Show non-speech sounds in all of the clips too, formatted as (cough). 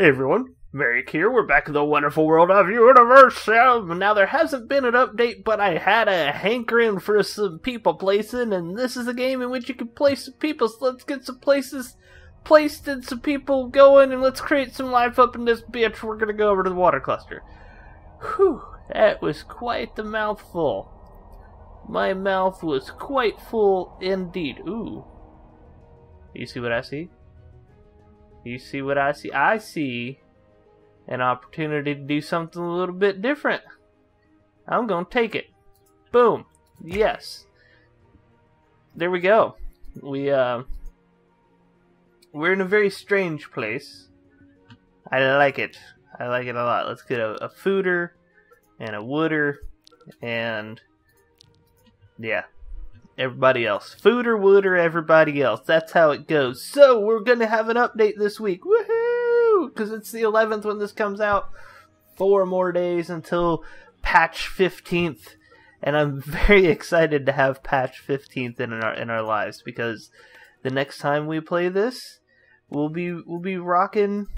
Hey everyone, Merric here. We're back in the wonderful world of Universim. Now there hasn't been an update, but I had a hankering for some people placing, and this is a game in which you can place some people. So let's get some places placed and some people going, and let's create some life up in this bitch. We're gonna go over to the water cluster. Whew, that was quite the mouthful. My mouth was quite full indeed. Ooh. You see what I see? You see what I see? I see an opportunity to do something a little bit different. I'm going to take it. Boom. Yes. There we go. We uh we're in a very strange place. I like it. I like it a lot. Let's get a, a fooder and a wooder and yeah, everybody else. Food or wood or everybody else. That's how it goes. So we're gonna have an update this week. Woohoo! Because it's the 11th when this comes out. Four more days until patch 15th, and I'm (laughs) very excited to have patch 15th in our in our lives because the next time we play this, we'll be we'll be rocking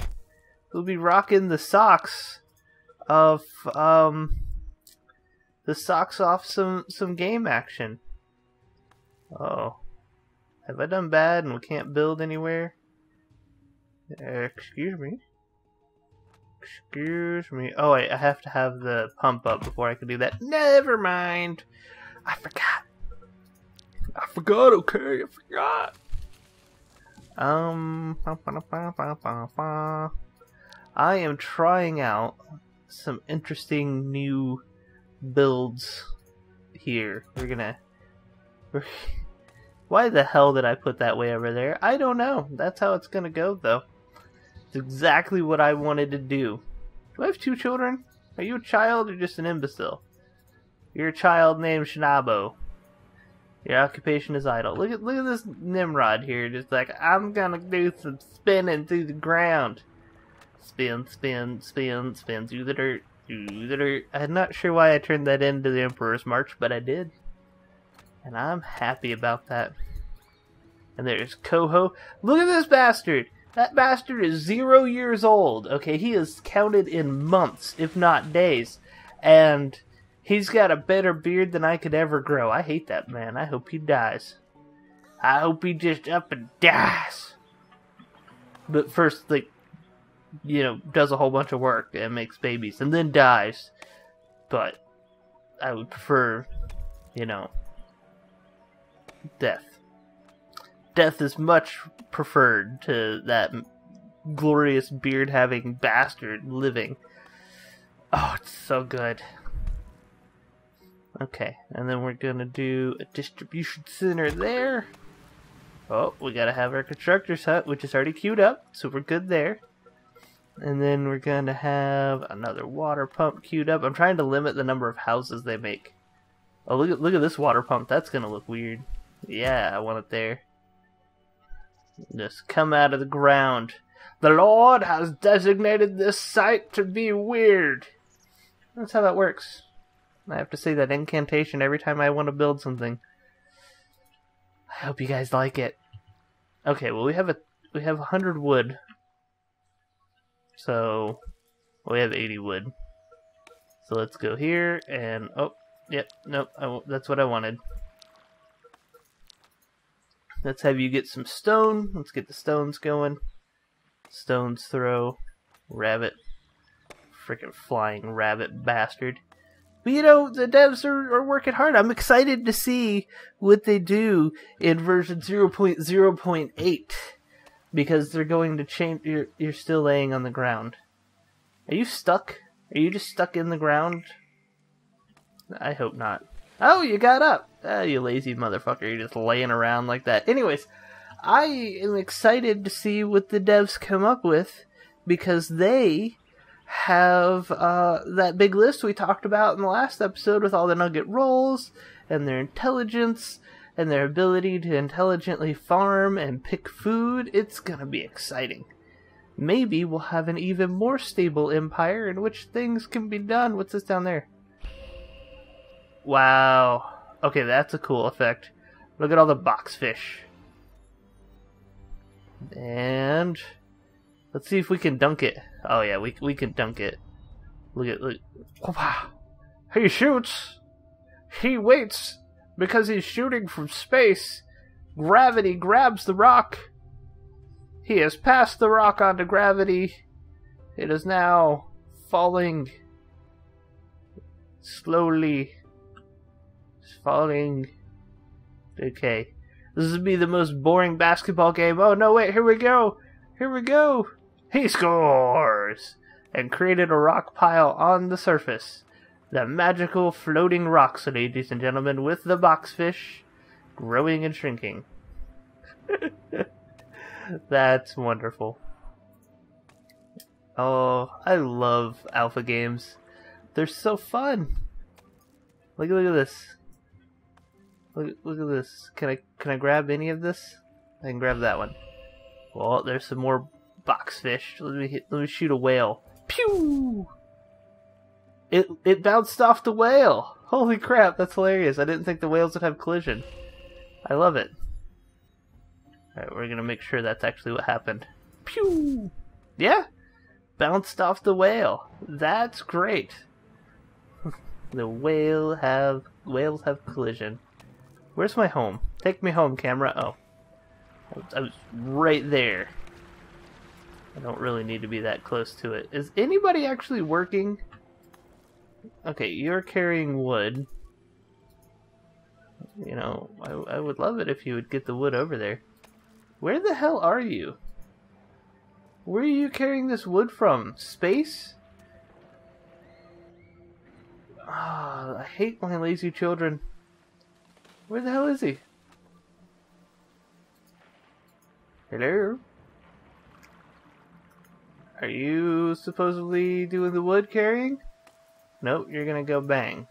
we'll be rocking the socks of um the socks off some some game action. Oh. Have I done bad and we can't build anywhere? Excuse me. Excuse me. Oh, wait, I have to have the pump up before I can do that. Never mind. I forgot. I forgot, okay? I forgot. Um. I am trying out some interesting new builds here. We're gonna. (laughs) Why the hell did I put that way over there? I don't know. That's how it's gonna go, though. It's exactly what I wanted to do. Do I have two children? Are you a child or just an imbecile? You're a child named Shinabo. Your occupation is idle. Look at look at this Nimrod here, just like I'm gonna do some spinning through the ground. Spin, spin, spin, spin through the dirt, through the dirt. I'm not sure why I turned that into the Emperor's March, but I did. And I'm happy about that. And there's Coho. Look at this bastard! That bastard is zero years old. Okay, he is counted in months, if not days. And he's got a better beard than I could ever grow. I hate that man. I hope he dies. I hope he just up and dies. But first, like, you know, does a whole bunch of work and makes babies and then dies. But I would prefer, you know, death. Death is much preferred to that glorious beard having bastard living. Oh, it's so good. Okay, and then we're gonna do a distribution center there. Oh, we gotta have our constructor's hut, which is already queued up, so we're good there. And then we're gonna have another water pump queued up. I'm trying to limit the number of houses they make. Oh, look at look at this water pump. That's gonna look weird. Yeah, I want it there. Just come out of the ground. The Lord has designated this site to be weird. That's how that works. I have to say that incantation every time I want to build something. I hope you guys like it. Okay, well we have a we have a 100 wood. So we have 80 wood. So let's go here and oh, yep, nope, that's what I wanted. Let's have you get some stone. Let's get the stones going. Stones throw. Rabbit. Freaking flying rabbit bastard. But you know, the devs are, are working hard. I'm excited to see what they do in version 0.0.8 because they're going to change. You're, you're still laying on the ground. Are you stuck? Are you just stuck in the ground? I hope not. Oh, you got up. Ah, you lazy motherfucker. You're just laying around like that. Anyways, I am excited to see what the devs come up with because they have uh, that big list we talked about in the last episode with all the nugget rolls and their intelligence and their ability to intelligently farm and pick food. It's gonna be exciting. Maybe we'll have an even more stable empire in which things can be done. What's this down there? Wow. Okay, that's a cool effect. Look at all the box fish. And Let's see if we can dunk it. Oh yeah, we we can dunk it. Look at look. He shoots. He waits because he's shooting from space. Gravity grabs the rock. He has passed the rock onto gravity. It is now falling slowly. It's falling. Okay. This would be the most boring basketball game. Oh no, wait, here we go. Here we go. He scores! And created a rock pile on the surface. The magical floating rocks, ladies and gentlemen, with the boxfish growing and shrinking. (laughs) That's wonderful. Oh, I love alpha games. They're so fun. Look, look at this. Look, look at this. Can I can I grab any of this? I can grab that one. Well, there's some more boxfish. Let me hit, let me shoot a whale. Pew! It it bounced off the whale. Holy crap, that's hilarious. I didn't think the whales would have collision. I love it. Alright, we're gonna make sure that's actually what happened. Pew! Yeah! Bounced off the whale. That's great. (laughs) the whale have whales have collision. Where's my home? Take me home, camera. Oh. I was, right there. I don't really need to be that close to it. Is anybody actually working? Okay, you're carrying wood. You know, I, I would love it if you would get the wood over there. Where the hell are you? Where are you carrying this wood from? Space? Oh, I hate my lazy children. Where the hell is he? Hello? Are you supposedly doing the wood carrying? Nope, you're gonna go bang.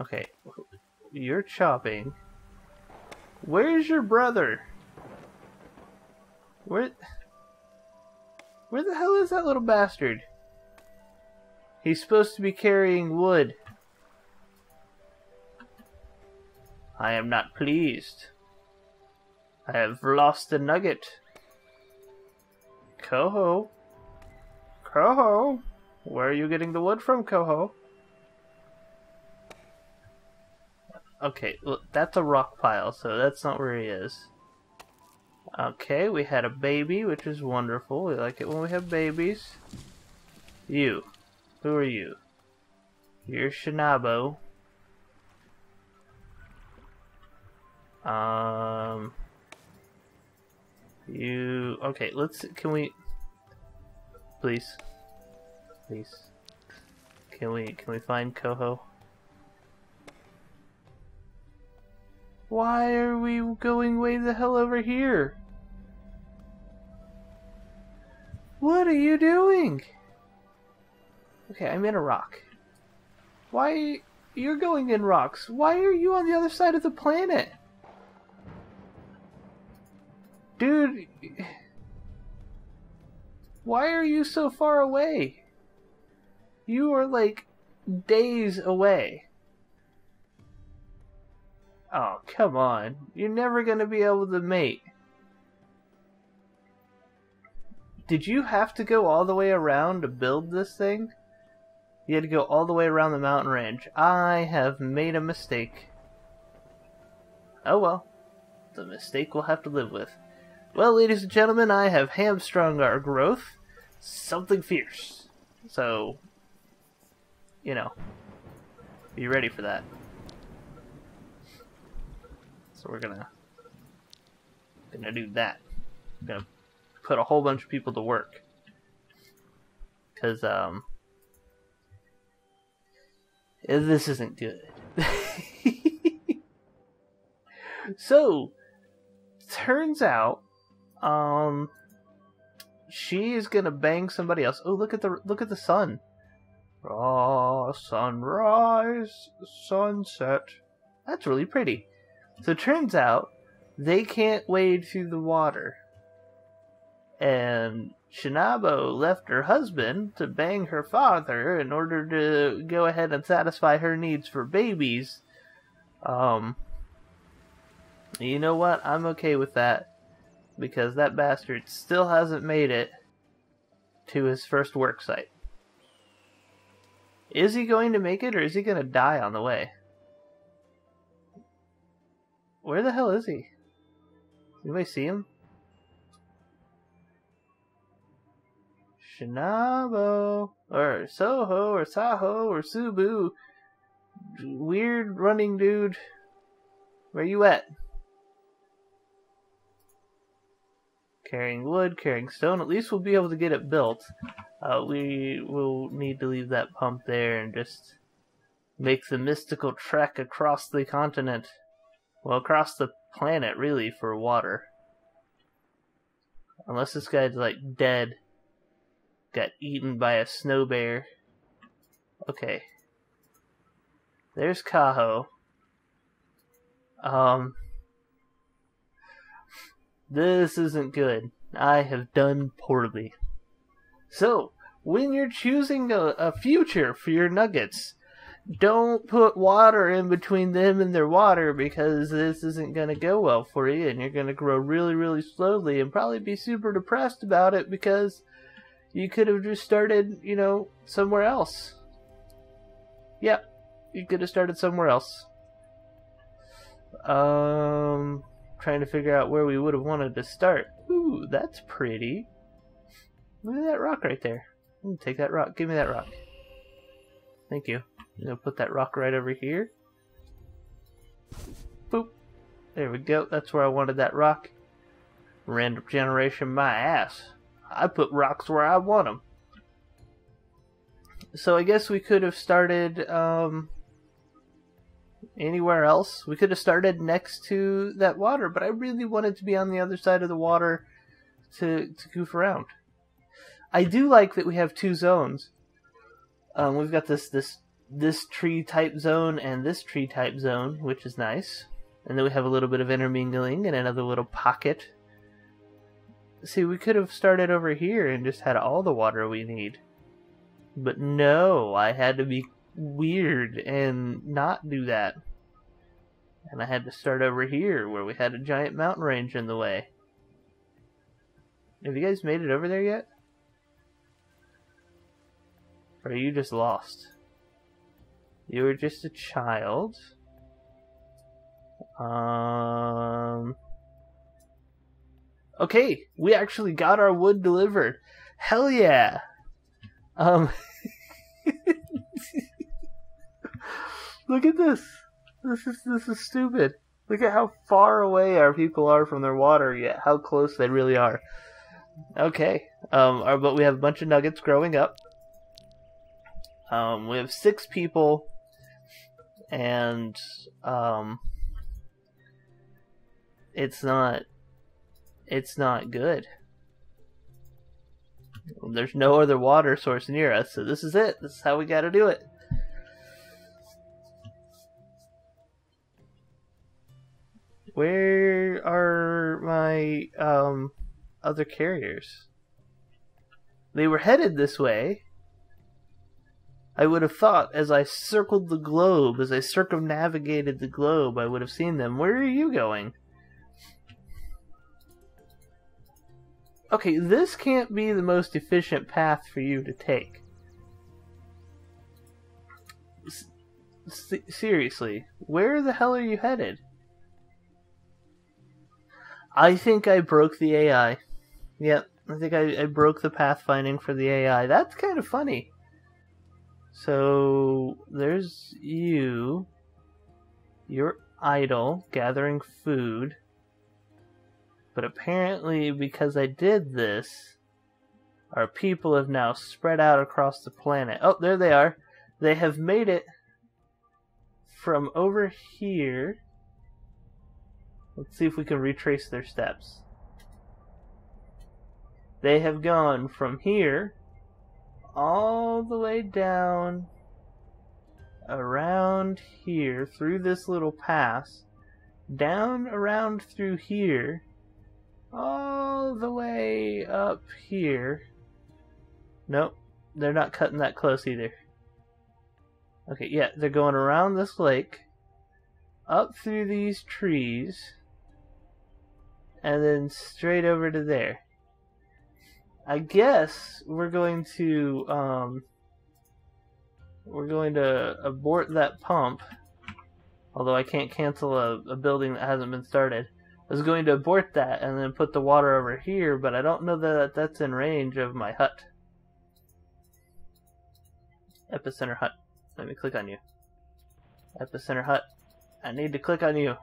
Okay, you're chopping. Where's your brother? Where... Where the hell is that little bastard? He's supposed to be carrying wood. I am not pleased. I have lost the nugget. Coho. Coho. Where are you getting the wood from, Coho? Okay, well, that's a rock pile, so that's not where he is. Okay, we had a baby, which is wonderful. We like it when we have babies. You. Who are you? You're Shinabo. Um... You okay? Let's. Can we? Please, please. Can we? Can we find Coho? Why are we going way the hell over here? What are you doing? Okay, I'm in a rock. Why? You're going in rocks. Why are you on the other side of the planet? Dude, why are you so far away? You are like days away. Oh, come on. You're never going to be able to mate. Did you have to go all the way around to build this thing? You had to go all the way around the mountain range. I have made a mistake. Oh well. The mistake we'll have to live with. Well, ladies and gentlemen, I have hamstrung our growth. Something fierce. So, you know, be ready for that. So we're gonna gonna do that. Gonna put a whole bunch of people to work. Cause um this isn't good. (laughs) so turns out um, she is gonna bang somebody else. Oh, look at the look at the sun. Ah, sunrise, sunset. That's really pretty. So it turns out they can't wade through the water. And Shinabo left her husband to bang her father in order to go ahead and satisfy her needs for babies. Um, you know what? I'm okay with that because that bastard still hasn't made it to his first work site. Is he going to make it or is he going to die on the way? Where the hell is he? Anybody see him? Shinabo or Soho or Saho or Subu. Weird running dude. Where you at? Carrying wood, carrying stone. At least we'll be able to get it built. Uh, we will need to leave that pump there and just make the mystical trek across the continent. Well, across the planet, really, for water. Unless this guy's, like, dead. Got eaten by a snow bear. Okay. There's Kaho. Um. This isn't good. I have done poorly. So, when you're choosing a, a future for your nuggets, don't put water in between them and their water because this isn't going to go well for you and you're going to grow really, really slowly and probably be super depressed about it because you could have just started, you know, somewhere else. Yep, you could have started somewhere else. Um, trying to figure out where we would have wanted to start. Ooh, that's pretty. Look at that rock right there. Take that rock. Give me that rock. Thank you. I'm gonna put that rock right over here. Boop. There we go. That's where I wanted that rock. Random generation, my ass. I put rocks where I want them. So I guess we could have started um, anywhere else. We could have started next to that water, but I really wanted to be on the other side of the water to to goof around. I do like that we have two zones. Um, we've got this this this tree type zone and this tree type zone, which is nice. And then we have a little bit of intermingling and another little pocket. See, we could have started over here and just had all the water we need. But no, I had to be weird and not do that. And I had to start over here where we had a giant mountain range in the way. Have you guys made it over there yet? Or are you just lost? You were just a child. Um. Okay, we actually got our wood delivered. Hell yeah! Um. (laughs) Look at this. This is this is stupid. Look at how far away our people are from their water, yet how close they really are. Okay. Um. But we have a bunch of nuggets growing up. Um. We have six people and um, it's not it's not good. There's no other water source near us, so this is it. This is how we got to do it. Where are my um, other carriers? They were headed this way. I would have thought as I circled the globe, as I circumnavigated the globe, I would have seen them. Where are you going? Okay, this can't be the most efficient path for you to take. S- seriously, where the hell are you headed? I think I broke the AI. Yep, I think I, I broke the pathfinding for the AI. That's kind of funny. So there's you. You're idle, gathering food. But apparently, because I did this, our people have now spread out across the planet. Oh, there they are. They have made it from over here. Let's see if we can retrace their steps. They have gone from here all the way down around here through this little pass, down around through here, all the way up here. Nope, they're not cutting that close either. Okay, yeah, they're going around this lake, up through these trees, and then straight over to there. I guess we're going to um, we're going to abort that pump. Although I can't cancel a, a building that hasn't been started. I was going to abort that and then put the water over here, but I don't know that that's in range of my hut. Epicenter hut. Let me click on you. Epicenter hut. I need to click on you.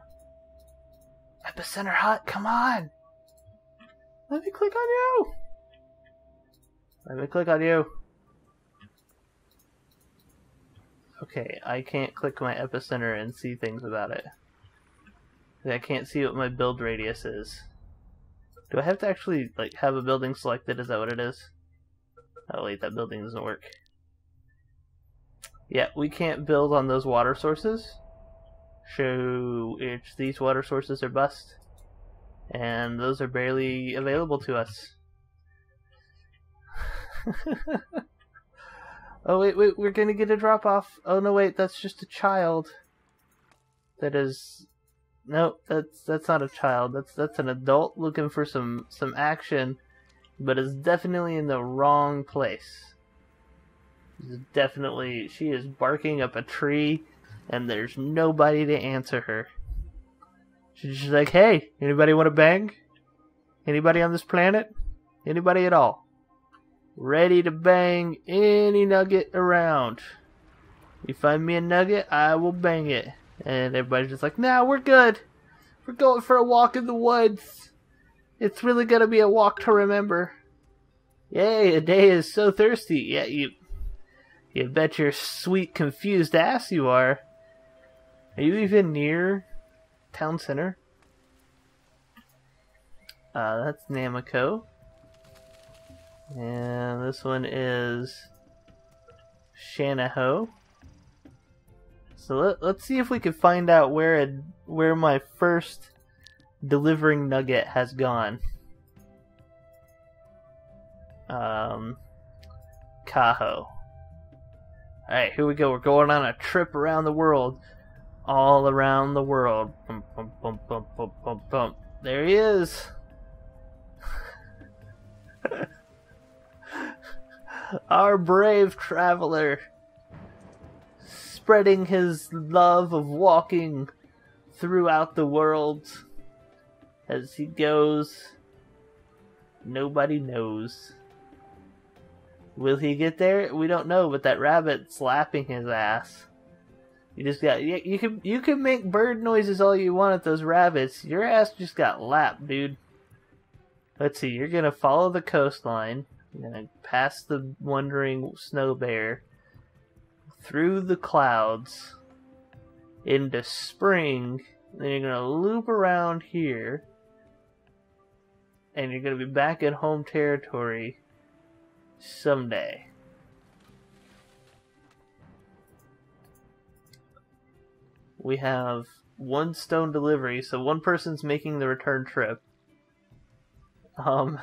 Epicenter hut, come on! Let me click on you! Let me click on you. Okay, I can't click my epicenter and see things about it. I can't see what my build radius is. Do I have to actually like have a building selected? Is that what it is? Oh wait, that building doesn't work. Yeah, we can't build on those water sources. So if these water sources are bust. And those are barely available to us. (laughs) oh wait, wait, we're gonna get a drop off. Oh no wait, that's just a child. That is no, that's that's not a child. That's that's an adult looking for some some action, but is definitely in the wrong place. Definitely, she is barking up a tree, and there's nobody to answer her. She's just like, "Hey, anybody want to bang? Anybody on this planet? Anybody at all? Ready to bang any nugget around? You find me a nugget, I will bang it." And everybody's just like, nah, we're good. We're going for a walk in the woods. It's really gonna be a walk to remember. Yay, a day is so thirsty. Yeah, you you bet your sweet confused ass you are. Are you even near town center? Uh, that's Namako. And this one is Shanaho. So let, let's see if we can find out where it, where my first delivering nugget has gone. Um, Kaho. Alright, here we go. We're going on a trip around the world. All around the world. Bum, bum, bum. There he is. (laughs) Our brave traveler spreading his love of walking throughout the world as he goes. Nobody knows. Will he get there? We don't know, but that rabbit slapping his ass. You just got you, you can you can make bird noises all you want at those rabbits. Your ass just got lapped, dude. Let's see. You're gonna follow the coastline. You're gonna pass the wandering snow bear through the clouds into spring. Then you're to loop around here. And you're to be back in home territory someday. We have one stone delivery, so one person's making the return trip. Um,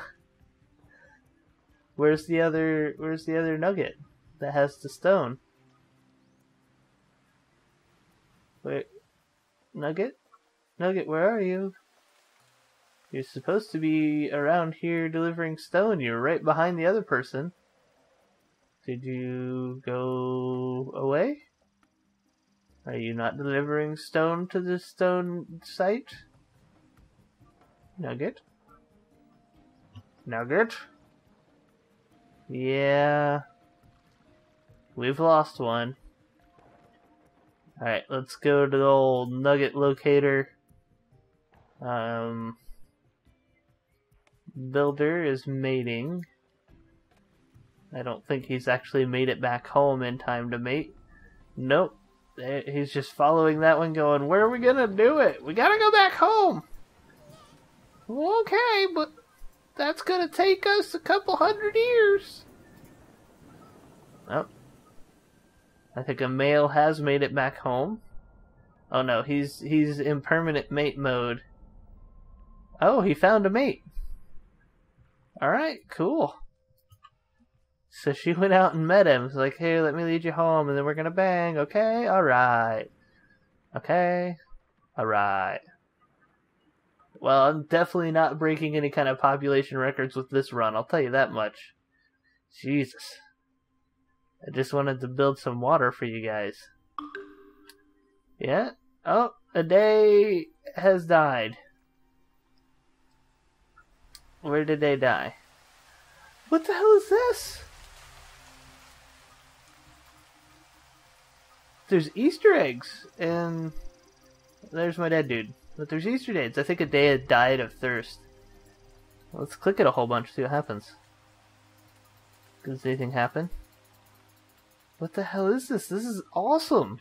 (laughs) where's the other? Where's the other nugget that has the stone? Wait, Nugget? Nugget, where are you? You're supposed to be around here delivering stone. You're right behind the other person. Did you go away? Are you not delivering stone to the stone site? Nugget? Nugget? Yeah. We've lost one. Alright, let's go to the old nugget locator. Um, Builder is mating. I don't think he's actually made it back home in time to mate. Nope. He's just following that one going, where are we gonna do it? We gotta go back home. Okay, but that's gonna take us a couple hundred years. Oh, I think a male has made it back home. Oh no, he's he's in permanent mate mode. Oh, he found a mate. Alright, cool. So she went out and met him. It's like, hey, let me lead you home and then we're gonna bang, okay? Alright. Okay. Alright. Well, I'm definitely not breaking any kind of population records with this run, I'll tell you that much. Jesus. I just wanted to build some water for you guys. Yeah? Oh, a day has died. Where did they die? What the hell is this? There's Easter eggs, and there's my dead dude. But there's Easter eggs. I think a day had died of thirst. Let's click it a whole bunch, see what happens. Does anything happen? What the hell is this? This is awesome!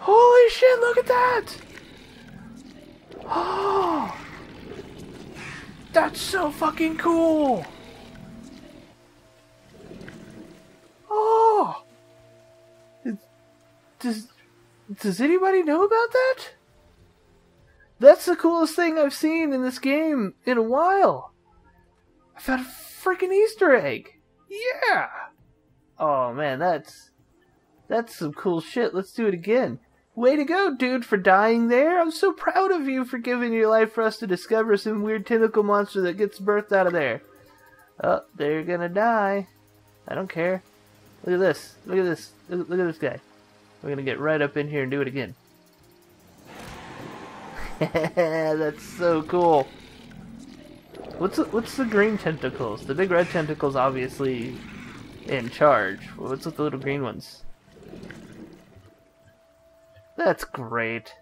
Holy shit, look at that! Oh! (gasps) That's so fucking cool! Does, does anybody know about that? That's the coolest thing I've seen in this game in a while. I found a freaking Easter egg. Yeah. Oh man, that's that's some cool shit. Let's do it again. Way to go, dude, for dying there. I'm so proud of you for giving your life for us to discover some weird tentacle monster that gets birthed out of there. Oh, they're gonna die. I don't care. Look at this. Look at this. Look, look at this guy. We're gonna get right up in here and do it again. (laughs) That's so cool. What's the, what's the green tentacles? The big red tentacles obviously in charge. What's with the little green ones? That's great.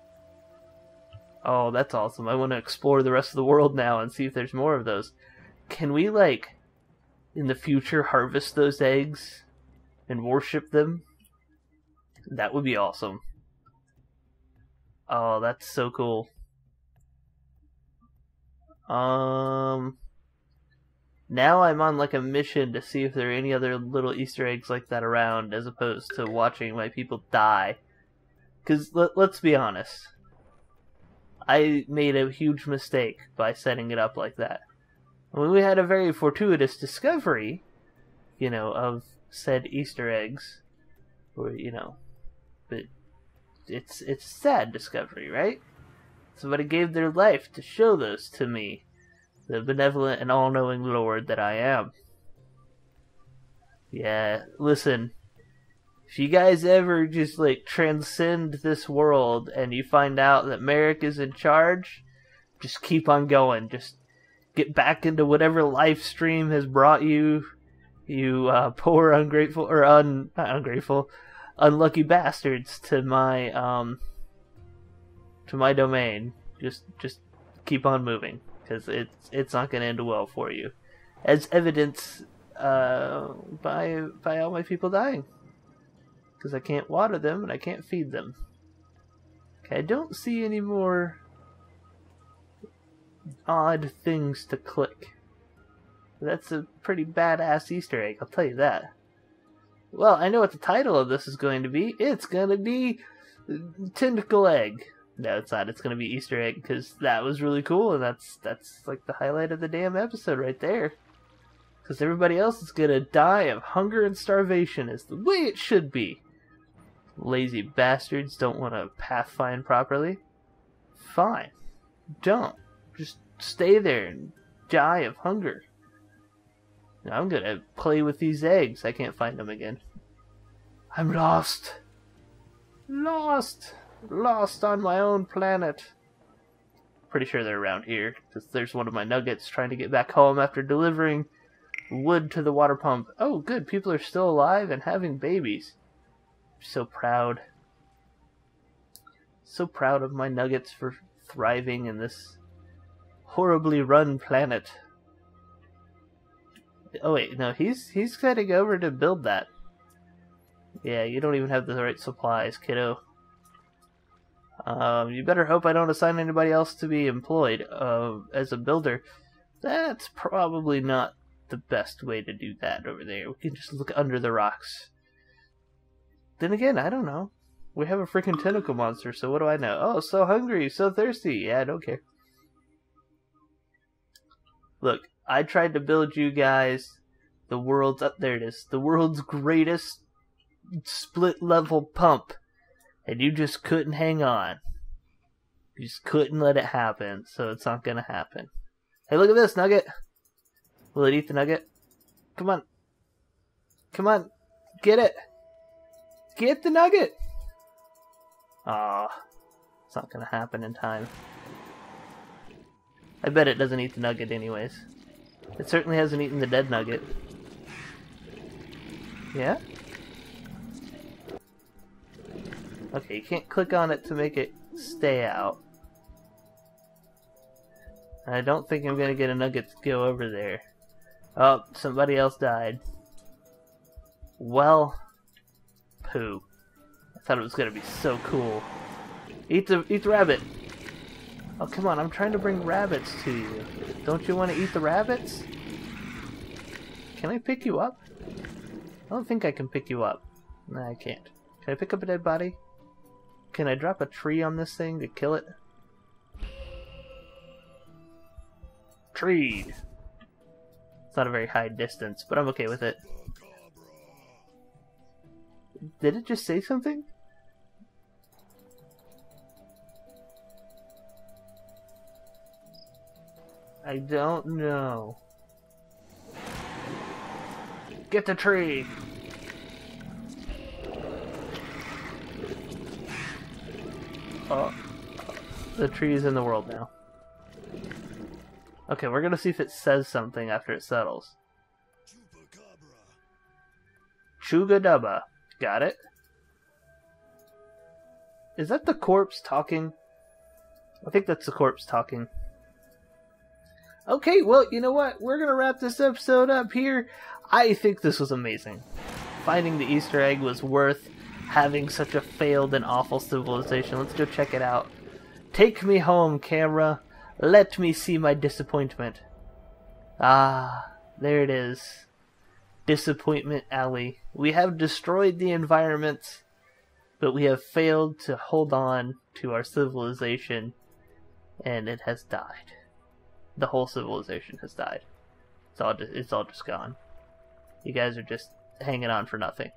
Oh, that's awesome. I want to explore the rest of the world now and see if there's more of those. Can we, like, in the future harvest those eggs and worship them? That would be awesome. Oh, that's so cool. Um, now I'm on like a mission to see if there are any other little Easter eggs like that around, as opposed to watching my people die. Because let, let's be honest, I made a huge mistake by setting it up like that. When we had a very fortuitous discovery, you know, of said Easter eggs, or you know, but it's it's sad discovery, right? Somebody gave their life to show those to me, the benevolent and all-knowing Lord that I am. Yeah, listen, if you guys ever just like transcend this world and you find out that Merric is in charge, just keep on going. Just get back into whatever life stream has brought you, you uh, (laughs) poor ungrateful or un ungrateful, unlucky bastards to my um to my domain. Just just keep on moving because it's it's not going to end well for you, as evidenced uh, by by all my people dying because I can't water them and I can't feed them. Okay, I don't see any more odd things to click. That's a pretty badass Easter egg, I'll tell you that. Well, I know what the title of this is going to be. It's going to be Tentacle Egg. No, it's not. It's going to be Easter Egg because that was really cool, and that's that's like the highlight of the damn episode right there. Because everybody else is going to die of hunger and starvation, is the way it should be lazy bastards don't want to pathfind properly, fine. Don't. Just stay there and die of hunger. I'm gonna play with these eggs. I can't find them again. I'm lost. Lost. Lost on my own planet. Pretty sure they're around here, because there's one of my nuggets trying to get back home after delivering wood to the water pump. Oh, good. People are still alive and having babies so proud. So proud of my nuggets for thriving in this horribly run planet. Oh wait, no, he's he's heading over to build that. Yeah, you don't even have the right supplies, kiddo. Um, you better hope I don't assign anybody else to be employed uh, as a builder. That's probably not the best way to do that over there. We can just look under the rocks. Then again, I don't know. We have a freaking tentacle monster, so what do I know? Oh, so hungry, so thirsty. Yeah, I don't care. Look, I tried to build you guys the world's up there it is. The world's greatest split level pump. And you just couldn't hang on. You just couldn't let it happen, so it's not gonna happen. Hey, look at this nugget. Will it eat the nugget? Come on. Come on. Get it. Get the nugget. Ah, it's not gonna happen in time. I bet it doesn't eat the nugget anyways. It certainly hasn't eaten the dead nugget. Yeah? Okay, you can't click on it to make it stay out. I don't think I'm gonna get a nugget to go over there. Oh, somebody else died. Well, poo. I thought it was gonna be so cool. Eat the eat the rabbit. Oh come on, I'm trying to bring rabbits to you. Don't you want to eat the rabbits? Can I pick you up? I don't think I can pick you up. No, I can't. Can I pick up a dead body? Can I drop a tree on this thing to kill it? Treed. It's not a very high distance, but I'm okay with it. Did it just say something? I don't know. Get the tree! Oh, the tree is in the world now. Okay, we're gonna see if it says something after it settles. Chugadubba. Got it. Is that the corpse talking? I think that's the corpse talking. Okay, well, you know what? We're gonna wrap this episode up here. I think this was amazing. Finding the Easter egg was worth having such a failed and awful civilization. Let's go check it out. Take me home, camera. Let me see my disappointment. Ah, there it is. Disappointment Alley. We have destroyed the environment, but we have failed to hold on to our civilization, and it has died. The whole civilization has died. It's all just, it's all just gone. You guys are just hanging on for nothing.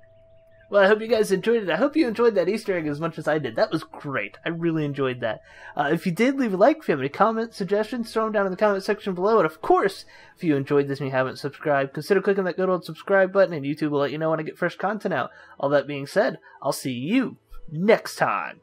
Well, I hope you guys enjoyed it. I hope you enjoyed that Easter egg as much as I did. That was great. I really enjoyed that. Uh, if you did, leave a like. If you have any comments, suggestions, throw them down in the comment section below. And of course, if you enjoyed this and you haven't subscribed, consider clicking that good old subscribe button, and YouTube will let you know when I get fresh content out. All that being said, I'll see you next time.